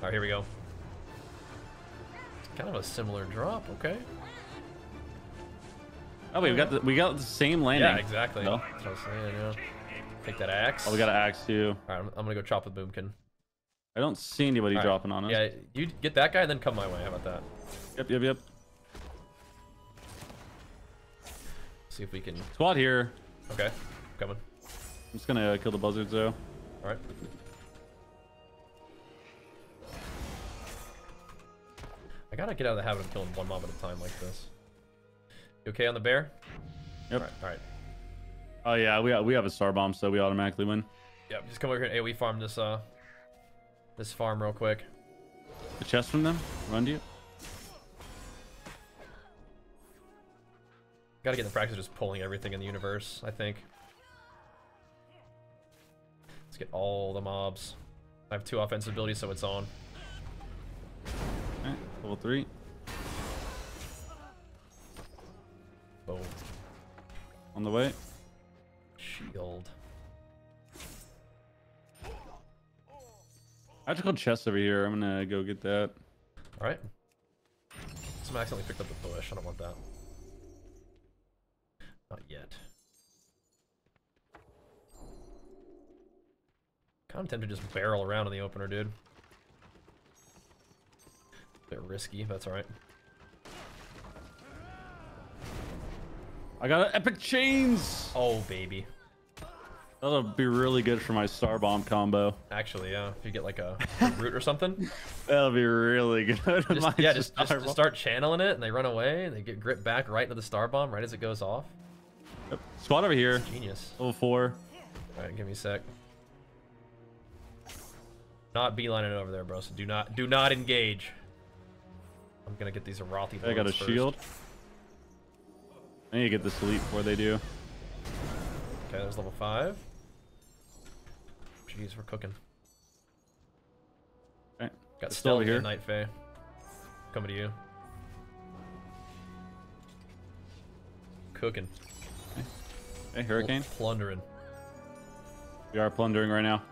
Alright, here we go. It's kind of a similar drop, okay. Oh wait, we got the we got the same landing. Yeah, exactly. No? That's what I was saying, yeah. Take that axe. Oh, we got an axe too. Alright, I'm, I'm gonna go chop with Boomkin. I don't see anybody Alright, dropping on us. Yeah, you get that guy and then come my way. How about that? Yep, yep, yep. See if we can. Squad here. Okay, coming. I'm just gonna kill the buzzards though. Alright. I gotta get out of the habit of killing one mob at a time like this. You okay on the bear? Yep. Alright, alright. Oh yeah, we we have a star bomb, so we automatically win. Yep, just come over here and AoE farm this uh this farm real quick. The chest from them. Run to you. Gotta get in the practice of just pulling everything in the universe, I think. Let's get all the mobs. I have two offensive abilities, so it's on. Level three. Boom. On the way. Shield. I have to Magical chest over here. I'm gonna go get that. Alright. Someone accidentally picked up the bush. I don't want that. Not yet. Kind of tempted to just barrel around in the opener, dude. Bit risky, that's alright. I got an epic chains. Oh, baby. That'll be really good for my star bomb combo. Actually, yeah. If you get like a, a root or something, That'll be really good. just, My yeah, just, just, just start channeling it, and they run away, and they get gripped back right into the star bomb right as it goes off. Yep. Squad over here. Genius. Level four. All right, give me a sec. Not beelining over there, bro. So do not, do not engage. I'm gonna get these Arathi. I got a first. shield. I need to get this elite before they do. Okay, there's level five. Jeez, we're cooking. Okay. Got still here. Night Fae. Coming to you. Cooking. Hey, Hurricane. Plundering. We are plundering right now.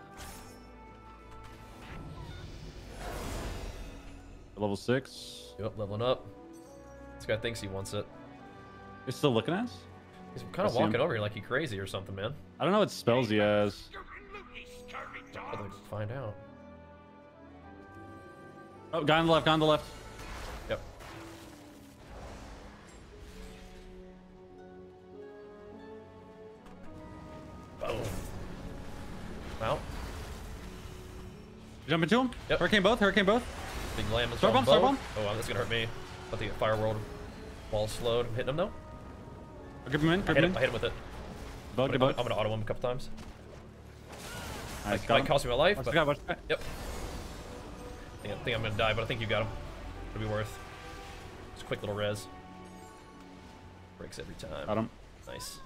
Level six. Yep, leveling up. This guy thinks he wants it. You're still looking at us? He's kind of I see him. walking over here like he crazy or something, man. I don't know what spells he has. I'd like to find out. Oh, guy on the left, guy on the left. Yep. Boom. Well, Jump into him. Yep. Hurricane both, hurricane both. Big lamb is Star bomb, star bomb. Oh, wow, that's gonna hurt me. About to get fire world. Wall slowed. I'm hitting him though. I'll grip him in, I grip hit him him. I hit him with it. Bug I'm gonna. I'm gonna auto him a couple times. Nice, Might cost me my life, Watch but the guy, watch the guy. yep. I think, I think I'm gonna die, but I think you got him. It'll be worth. Just a quick little res. Breaks every time. Got him. Nice.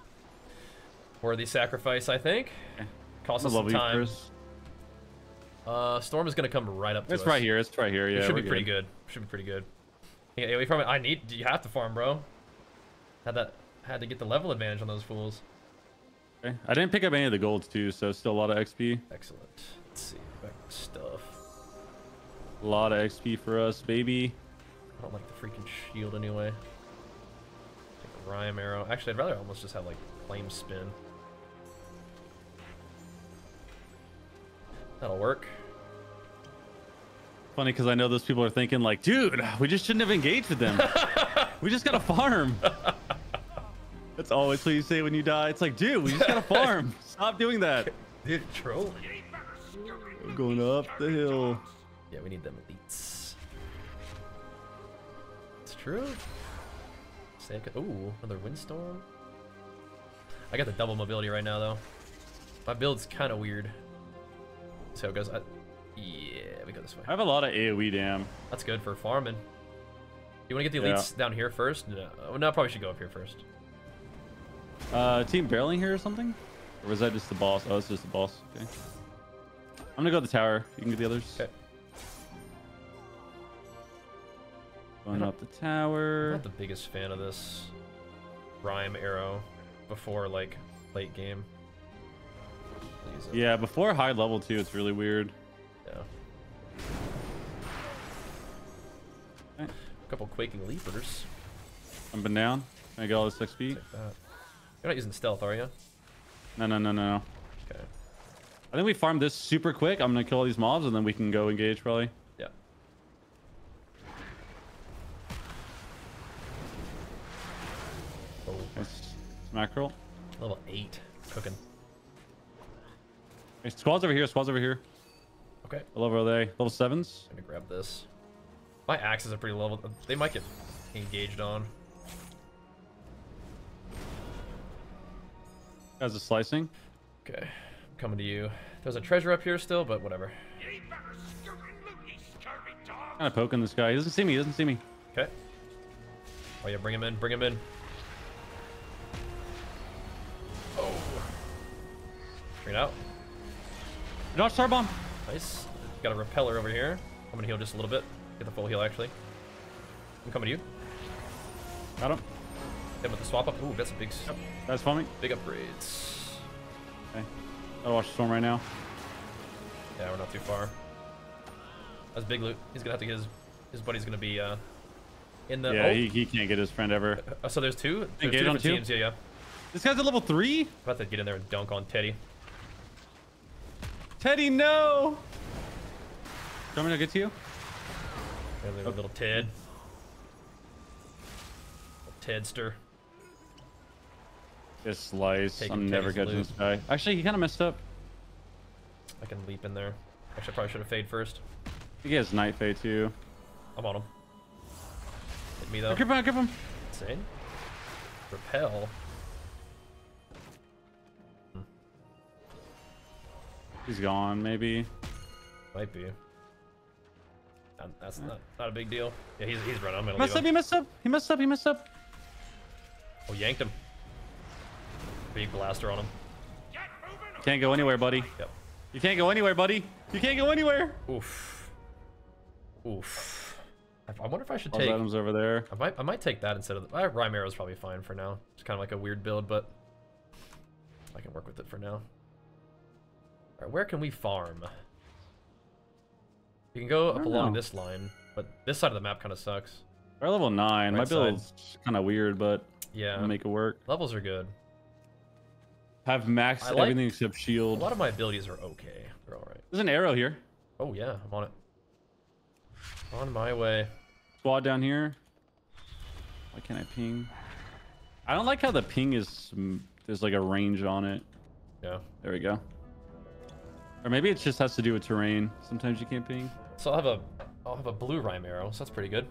Worthy sacrifice, I think. Okay. Cost us some time. first. Uh, Storm is gonna come right up to It's us. right here. It's right here. Yeah, it should be pretty good. Should be pretty good. Yeah, away from it. I need. You have to farm, bro. Had that. Had to get the level advantage on those fools. Okay. I didn't pick up any of the golds too, so still a lot of XP. Excellent. Let's see. Stuff. A lot of XP for us, baby. I don't like the freaking shield anyway. Take a Rhyme arrow. Actually, I'd rather almost just have like flame spin. That'll work. Funny because I know those people are thinking like, dude, we just shouldn't have engaged with them. we just got a farm. That's always what you say when you die. It's like, dude, we just got a farm. Stop doing that. Dude, troll. We're going up the hill. Yeah, we need them elites. It's true. Stay- Ooh, another windstorm. I got the double mobility right now, though. My build's kind of weird. So it goes. I, yeah, we go this way. I have a lot of AoE dam. That's good for farming. You want to get the Yeah. elites down here first? No, oh, no, probably should go up here first. Uh, team barreling here or something? Or was that just the boss? Oh, it's just the boss. Okay. I'm gonna go to the tower. You can get the others. Okay. Going up the I'm tower. not the biggest fan of this rhyme arrow before like late game. Use it. Yeah, before high level too, it's really weird. Yeah. A couple quaking leapers. Jumping down. Can I get all this XP? That. You're not using stealth, are you? No, no, no, no. Okay. I think we farm this super quick. I'm gonna kill all these mobs and then we can go engage probably. Yeah. Oh, mackerel. level eight. Cooking. Hey, squads over here. Squads over here. Okay. What level are they? Level sevens. I'm gonna grab this. My axes are pretty level. They might get engaged on. Guys, a slicing. Okay. I'm coming to you. There's a treasure up here still, but whatever. You better scoot and loot, you scurvy dog! Kind of poking this guy. He doesn't see me. He doesn't see me. Okay. Oh yeah, bring him in. Bring him in. Oh. Bring it out. Dodge star bomb. Nice. Got a repeller over here. I'm gonna heal just a little bit. Get the full heal actually. I'm coming to you. Got him. Hit him with the swap up. Ooh, that's a big, s- Guys, follow me. big upgrades. Okay. Gotta watch the storm right now. Yeah, we're not too far. That's big loot. He's gonna have to get his his buddy's gonna be uh in the. yeah, oh, he, he can't get his friend ever. uh, so there's two. There's Engage two on two? teams. Yeah, yeah. This guy's at level three. I'm About to get in there and dunk on Teddy. Teddy, no. Do you want me to get to you? There's a Oh. little Ted. Little Tedster. Just slice. Taking I'm never Teddy's catching loot. this guy. Actually, he kind of messed up. I can leap in there. Actually, I probably should have fade first. I think he has Night Fade too. I'm on him. Hit me though. Grip him, grip him. Insane. Repel. He's gone, maybe. Might be. That's not, not a big deal. Yeah, he's, he's running. I'm gonna Messed leave up, he him. messed up. He messed up, he messed up. Oh, yanked him. Big blaster on him. Can't go anywhere, buddy. Yep. You can't go anywhere, buddy. You can't go anywhere. Oof. Oof. I, I wonder if I should All those take. items over there. I might, I might take that instead of the. Uh, Rhyme Arrow's probably fine for now. It's kind of like a weird build, but I can work with it for now. Alright, where can we farm? You can go up along know. this line, but this side of the map kind of sucks. We're level nine. My Right side. build's kind of weird, but Yeah, I'll make it work. levels are good. Have maxed like- everything except shield. A lot of my abilities are okay. They're alright. There's an arrow here. Oh yeah, I'm on it. On my way. Squad down here. Why can't I ping? I don't like how the ping is. mm, There's like a range on it. Yeah. There we go. Or maybe it just has to do with terrain. Sometimes you can't ping. So I'll have a I'll have a blue rhyme arrow, so that's pretty good.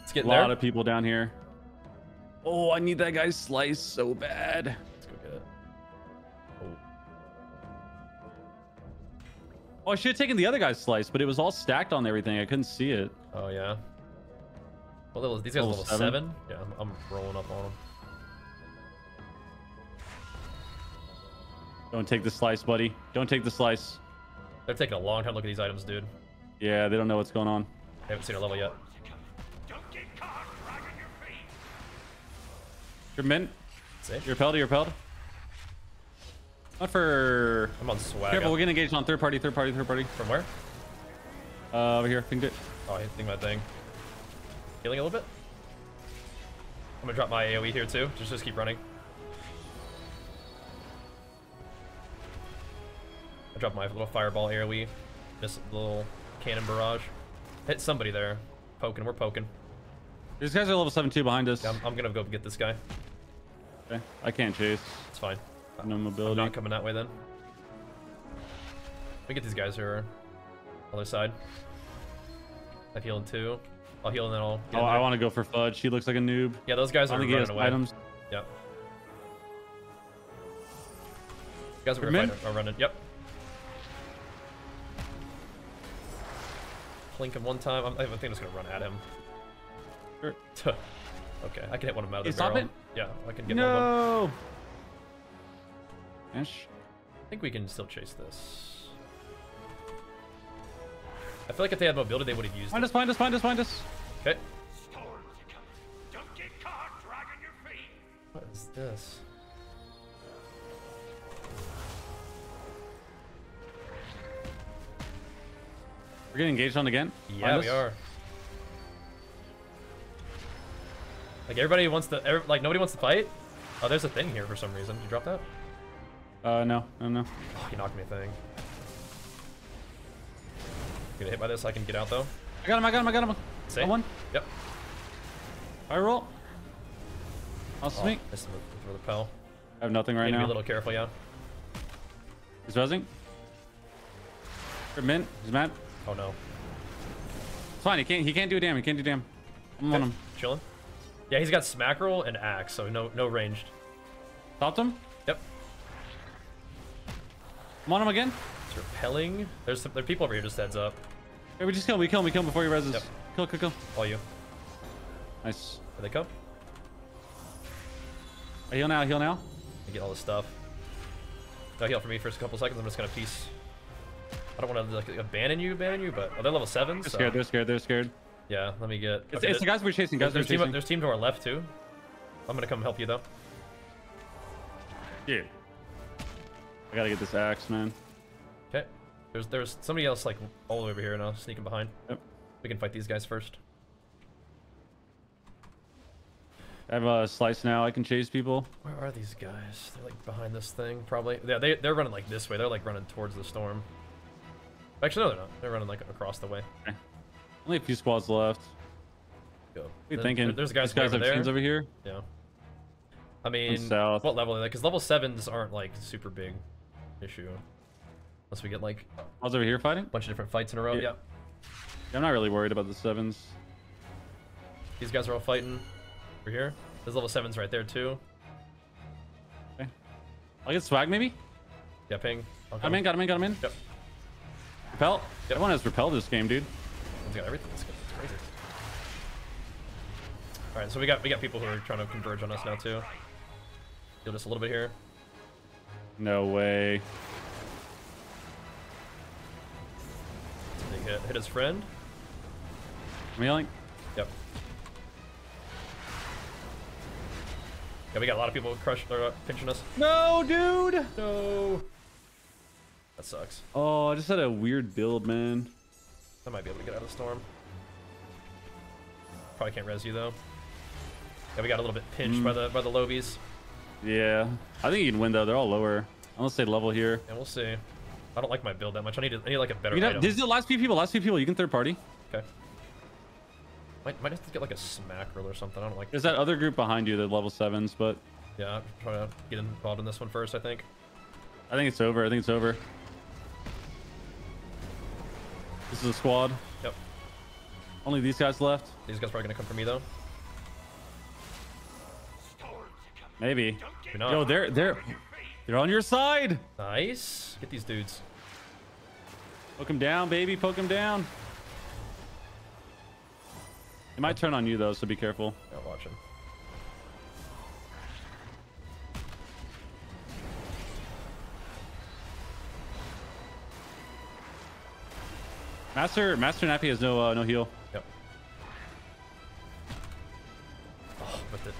Let's get A in there. lot of people down here. Oh, I need that guy's slice so bad. Let's go get it. Oh, Oh, I should have taken the other guy's slice, but it was all stacked on everything. I couldn't see it. oh yeah. What level is these guys? Level Level, seven? seven? Yeah, I'm, I'm rolling up on them. Don't take the slice, buddy. Don't take the slice. They're taking a long time to look at these items, dude. Yeah, they don't know what's going on. They haven't seen a level yet. Don't get caught dragging your mint. You're repelled. You're repelled. Not for. I'm on swag. Careful, we're getting engaged on third party, third party, third party. From where? Uh, over here. Pinged it. Oh, I think my thing. Healing a little bit. I'm gonna drop my AoE here too. Just just keep running. I dropped my little fireball. Just a little cannon barrage. Hit somebody there. Poking. We're poking. These guys are level 7 behind us. Yeah, I'm, I'm gonna go get this guy. Okay. I can't chase. It's fine. No I'm mobility. not coming that way then. We get these guys who are other side. I've healed two. I'll heal and then I'll. Oh, I want to go for Fudge. He looks like a noob. Yeah, those guys are running away. items. Yep. Guys, Good men? fighting, are running. Yep. Plink him one time. I'm, I think I'm just gonna run at him. Okay, I can hit one of them out of You the stop barrel. it? Yeah, I can get one of them. No. Ash. I think we can still chase this. I feel like if they had mobility, they would have used Find it. us, find us, find us, find us. Okay. Storms are coming. Don't get caught dragging your feet! What is this? We're getting engaged on again. Yeah, we are. Like everybody wants to, every, like nobody wants to fight. Oh, there's a thing here for some reason. Did you drop that? Uh, no, no, no. Oh, he knocked me a thing. Get hit by this, I can get out though. I got him, I got him, I got him. Got one. Yep. I roll. I'll Oh, sneak. is the, pal. I have nothing right now. be a little careful, yeah. He's rezzing. For mint. He's mad. Oh no. It's fine. He can't. He can't do damn. He can't do damn. I'm on him. Chilling. Yeah, he's got smack roll and axe, so no no ranged. Stopped him. Yep. I'm on him again. It's repelling. There's some, there are people over here. Just heads up. Hey, we just kill him. We kill him. We kill him before he rezzes. Yep. Kill, kill, kill. All you. Nice. Here they come. I heal now. I heal now. I get all this stuff. No heal for me for a couple seconds. I'm just gonna piece. I don't want to like abandon you, abandon you, but oh, they're level seven. They're So scared. They're scared. They're scared. yeah, let me get. It's, okay, it's the guys we're chasing. Guys there's, there's, team, there's team to our left too. I'm gonna come help you though. Dude. I gotta get this axe, man. Okay. There's there's somebody else like all the way over here now, sneaking behind. Yep. We can fight these guys first. I have a slice now. I can chase people. Where are these guys? They're like behind this thing, probably. Yeah, they they're running like this way. They're like running towards the storm. Actually, no, they're not. They're running like across the way. Only a few squads left. Go. What are you thinking? There's guys, guys over there. over here. Yeah. I mean, south. what level are they? Because level sevens aren't like super big issue. Unless we get like a Squads over here fighting. A bunch of different fights in a row. Yeah. Yeah. I'm not really worried about the sevens. These guys are all fighting. Over here. There's level sevens right there too. I'll get swag maybe. Yeah, ping. I'll Got come. him in. Got him in. Got him in. Yep. Repel. Yep. Everyone has repel this game, dude. One's got everything. It's, crazy. All right, so we got we got people who are trying to converge on us now too. Heal just a little bit here. No way. Big hit. Hit his friend. I'm healing. Yep. Yeah, we got a lot of people crush or uh, pinching us. No, dude. No. Sucks. Oh, I just had a weird build, man. I might be able to get out of the storm. Probably can't res you though. Yeah, we got a little bit pinched by mm. the by the lobies, Yeah. I think you can win though. They're all lower. I'm gonna they level here. and we'll see. I don't like my build that much. I need to, I need like a better You know, this is the last few people. Last few people. You can third party. Okay. Might might have to get like a smack roll or something. I don't like. There's that other group behind you, the level sevens, but Yeah, I'm trying to get involved in this one first. I think. I think it's over. I think it's over. This is a squad. Yep. Only these guys left. These guys probably gonna come for me though. Maybe. Don't get You're not. Yo, they're they're they're on your side. Nice. Get these dudes. Poke him down, baby. Poke him down. It might turn on you though, so be careful. Yeah, watch him. Master Master Nappy has no uh, no heal. Yep. Oh, but the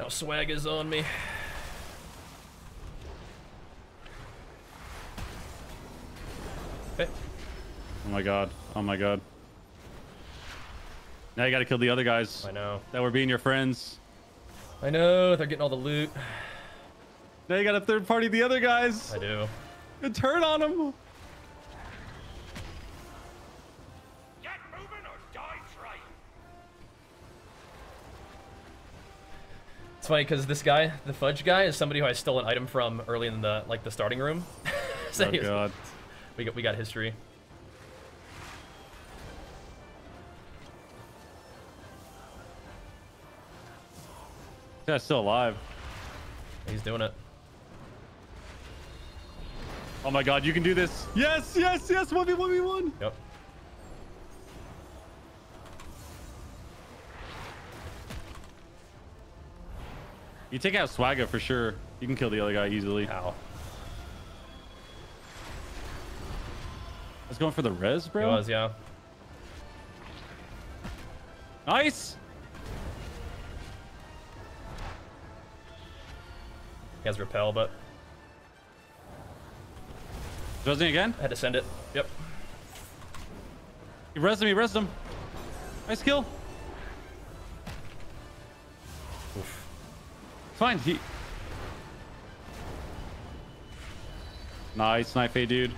now swag is on me. Okay. Oh my god. Oh my god. Now you gotta kill the other guys I know. that were being your friends. I know. They're getting all the loot. Now you gotta third party the other guys. I do. And turn on them. It's funny because this guy, the fudge guy, is somebody who I stole an item from early in the like the starting room. so Oh was- god. we got we got history. Guy's still alive. He's doing it. Oh my god, you can do this. Yes, yes, yes. 1v1v1. Yep. You take out Swagger for sure. You can kill the other guy easily. Ow. Let's going for the res, He bro. was, yeah. Nice. He has repel, but Rezzing again. I had to send it. Yep. He rezzed him. He rezzed him. Nice kill. Fine. He. Nice knife, A dude.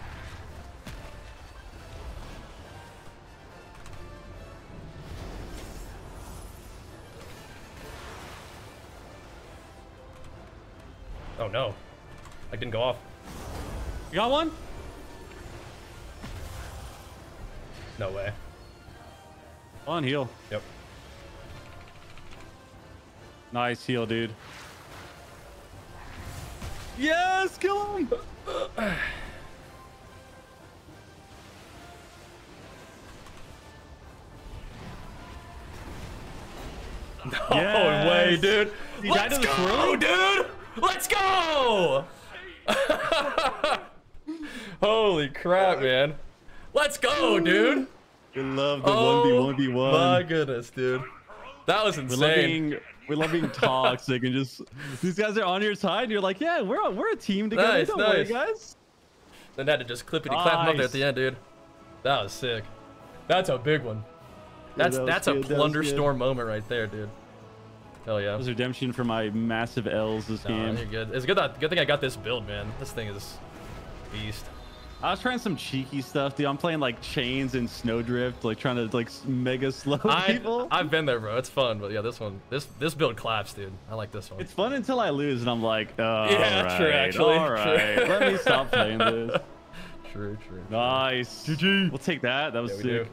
Oh no. I didn't go off. You got one? No way. On heal. Yep. Nice heal, dude. Yes, kill him. No way, dude. He Let's go, swirl? dude. Let's go. Holy crap, man. Let's go, dude. We love the Oh, one v one v My goodness, dude. That was We love insane. We love being toxic and just these guys are on your side. And you're like, yeah, we're we're a team together. Nice, Don't worry, guys. Then had to just clip clippity clap him up there Nice. at the end, dude. That was sick. That's a big one. That's that that's good, a that was Plunderstorm moment right there, dude. Hell yeah. That was redemption for my massive L's this Nah, game. you're good. It's good that good thing I got this build, man. This thing is beast. I was trying some cheeky stuff, dude. I'm playing like chains and snowdrift, like trying to like mega slow I people. I've been there, bro. It's fun, but yeah, this one, this this build claps, dude. I like this one. It's fun until I lose, and I'm like, oh, Yeah, all true, right, actually. all right. True. Let me stop playing this. true, true. Nice. GG. We'll take that. That was Yeah, sick. do.